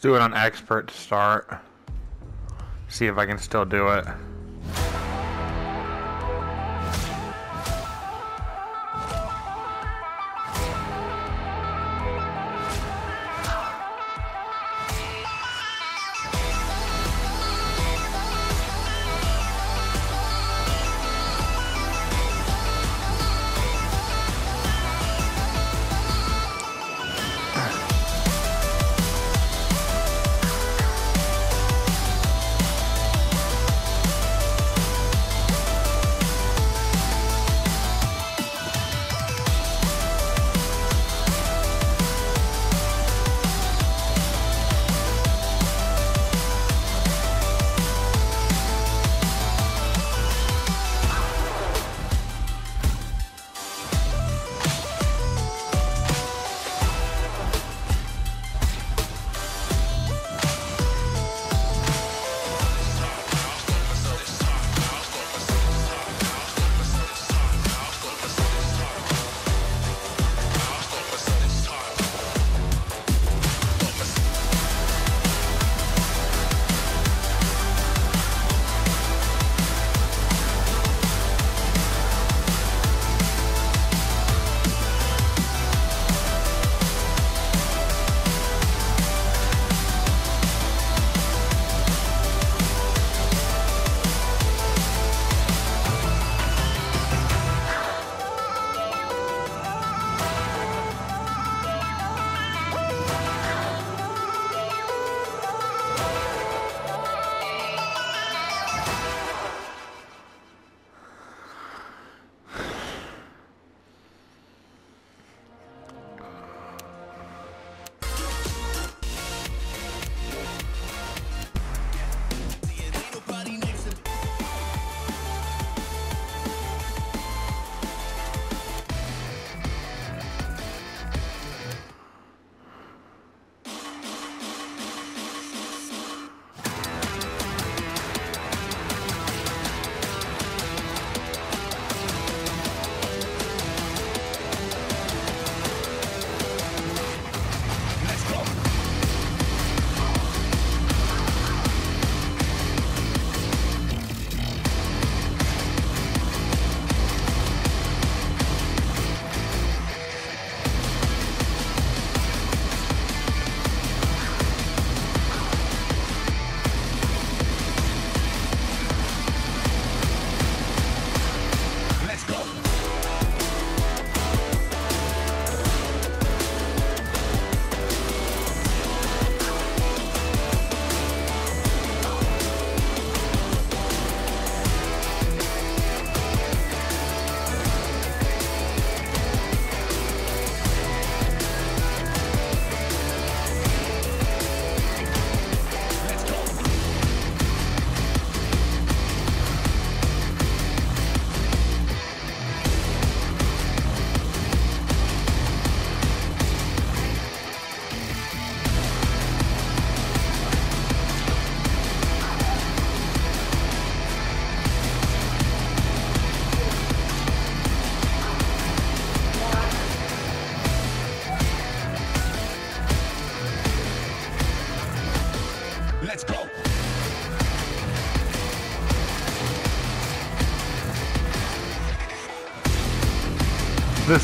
do it on expert to start. See if I can still do it.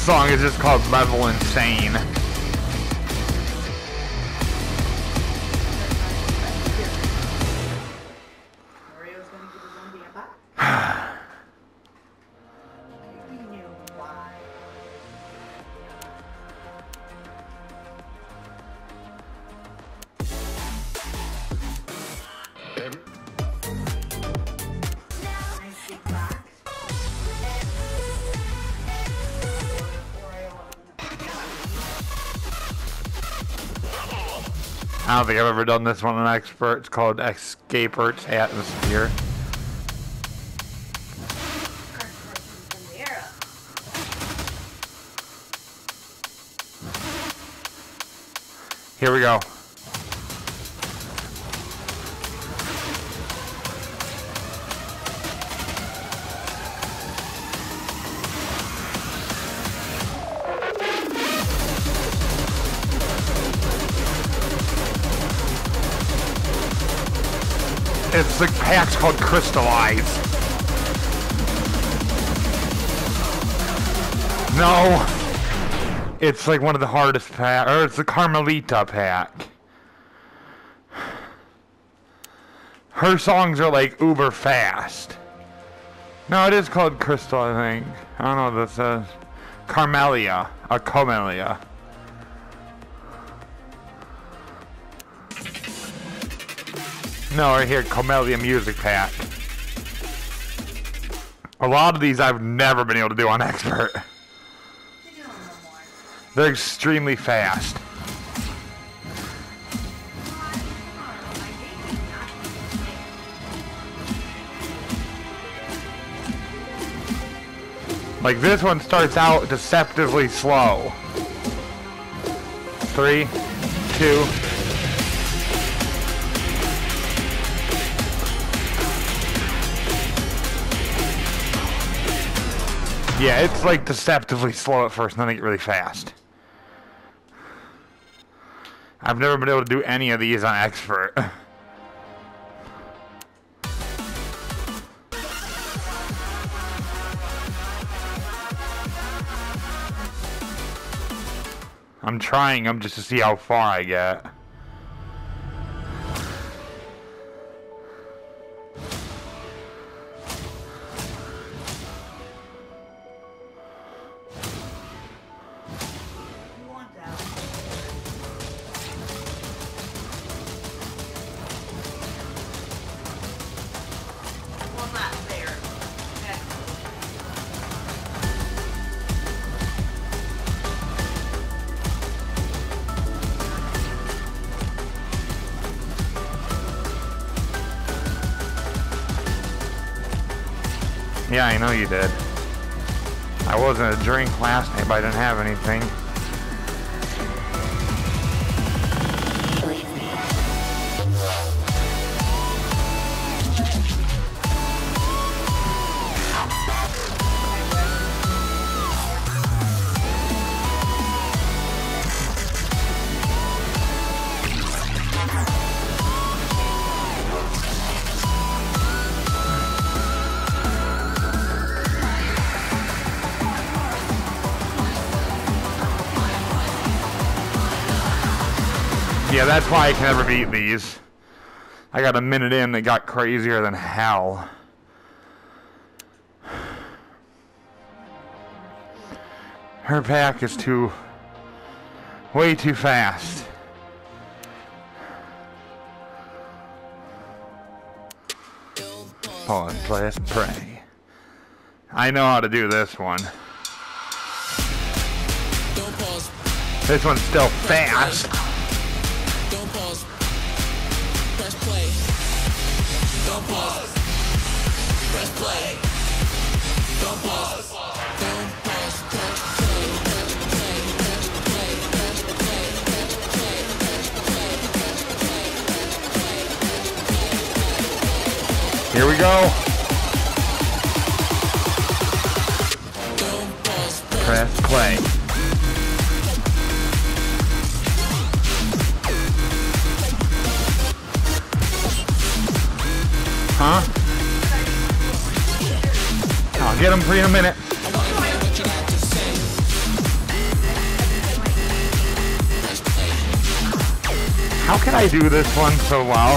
Song is just called Level Insane. I don't think I've ever done this one on expert. It's called Escapert Atmosphere. Here we go. It's the pack's called Crystallize. No. It's like one of the hardest pack, or it's the Carmelita pack. Her songs are like uber fast. No, it is called Crystal, I think. I don't know what this says. Carmelia. A Camellia. No, right here, Camellia Music Pack. A lot of these I've never been able to do on Expert. They're extremely fast. Like this one starts out deceptively slow. Three, two. Yeah, it's like deceptively slow at first, and then get really fast. I've never been able to do any of these on expert. I'm trying them just to see how far I get. Yeah, I know you did. I wasn't a drink last night, but I didn't have anything. That's why I can never beat these. I got a minute in that got crazier than hell. Her pack is too... way too fast. Pause, play, pray. I know how to do this one. This one's still fast. Here we go. Can I do this one so well?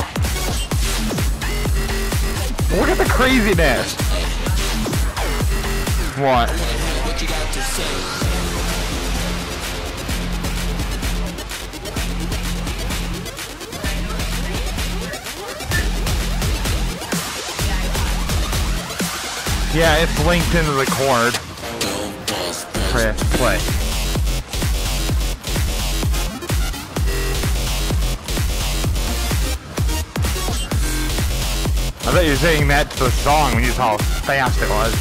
Look at the craziness. What? Yeah, it's linked into the cord. Press play. I thought you were saying that to the song when you saw how fast it was.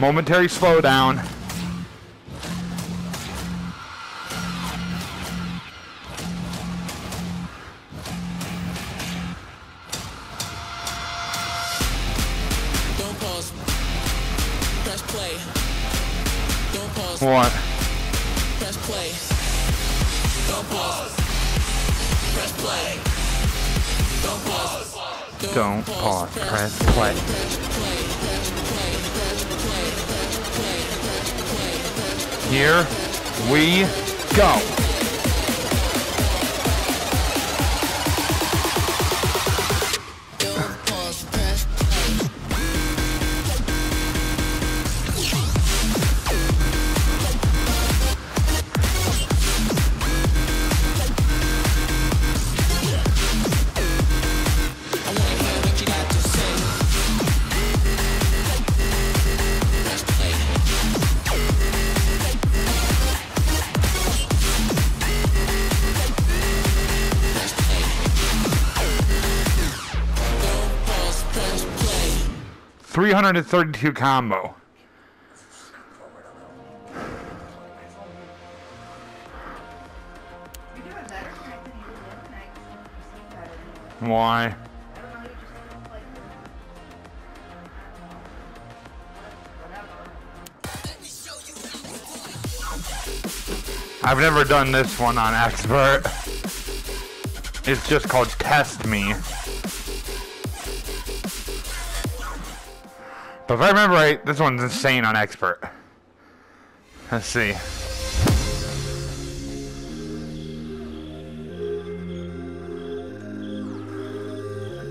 Momentary slowdown. Press play. Don't pause. What? Press play. Don't pause. Press play. Don't pause. Don't, pause. press play. Here we go. 132 combo. Why? I've never done this one on expert. It's just called Test Me. But if I remember right, this one's insane on expert. Let's see.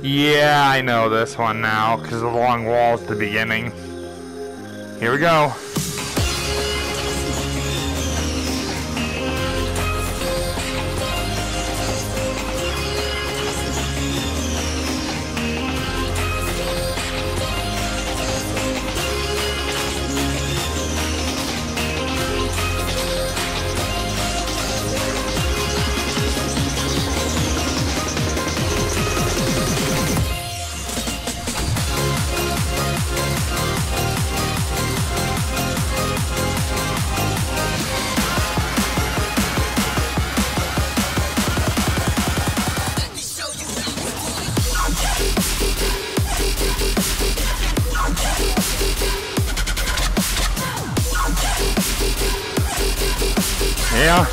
Yeah, I know this one now because the long wall's the beginning. Here we go. Yeah.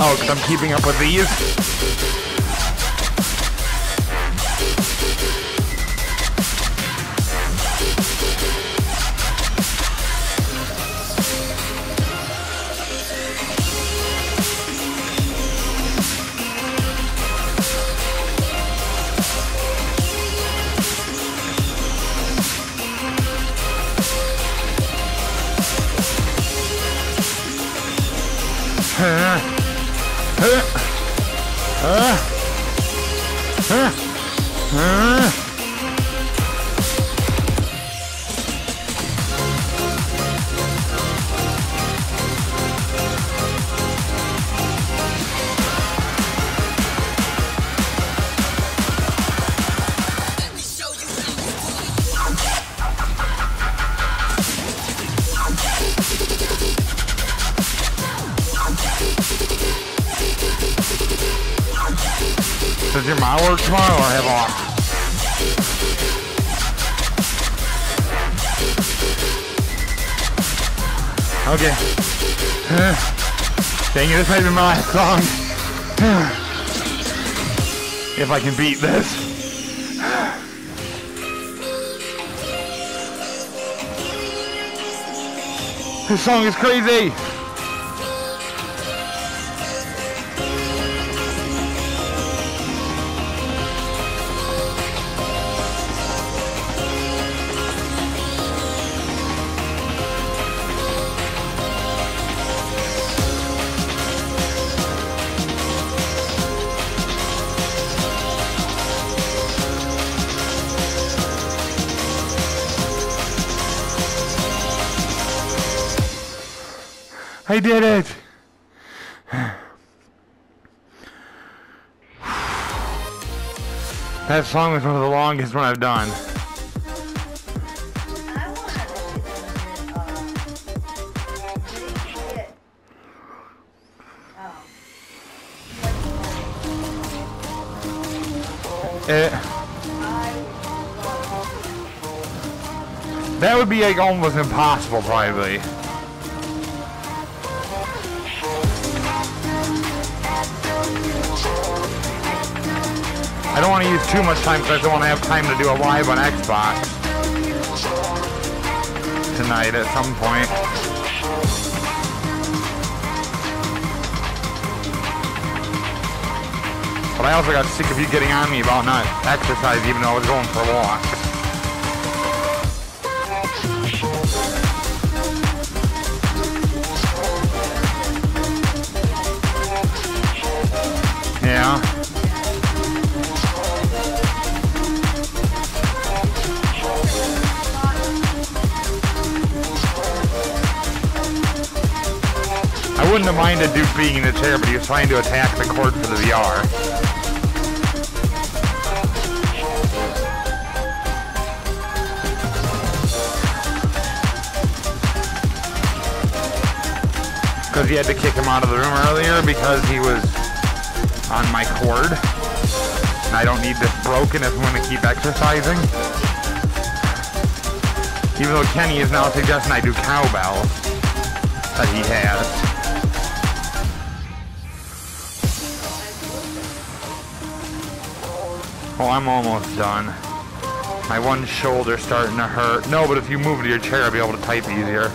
Oh, because I'm keeping up with these. 아, 아, 아, 아. Does your my work tomorrow or have off? Okay. Dang it, this might be my last song. if I can beat this. This song is crazy. I did it. That song was one of the longest one I've done. It. It, That would be like almost impossible, probably. I don't want to use too much time because I don't want to have time to do a live on Xbox tonight at some point. But I also got sick of you getting on me about not exercise even though I was going for walks. Yeah. I wouldn't have minded Duke being in the chair, but he was trying to attack the cord for the VR. Because he had to kick him out of the room earlier because he was on my cord. And I don't need this broken if I'm going to keep exercising. Even though Kenny is now suggesting I do cowbell that he has. Oh, I'm almost done. My one shoulder's starting to hurt. No, but if you move to your chair, I'll be able to type easier.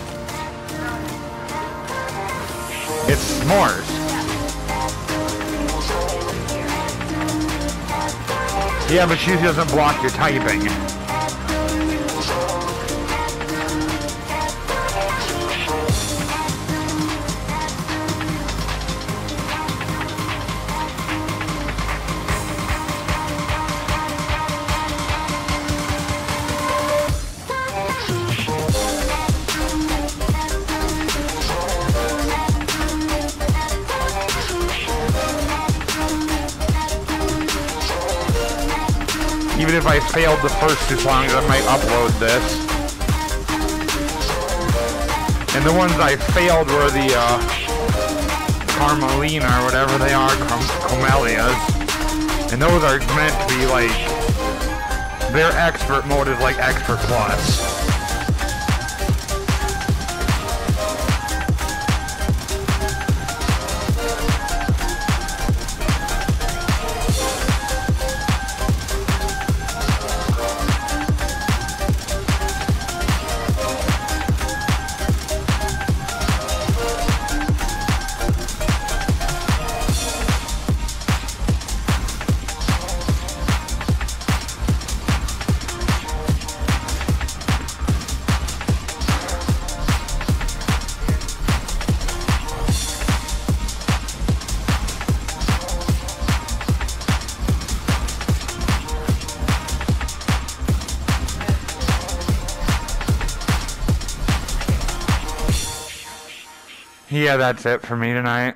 It's s'mores. Yeah, but she doesn't block your typing. Failed the first two songs, I might upload this. And the ones I failed were the uh, Carmelina or whatever they are, Cam- Camellias. And those are meant to be like, their expert mode is like expert plus. Yeah, that's it for me tonight.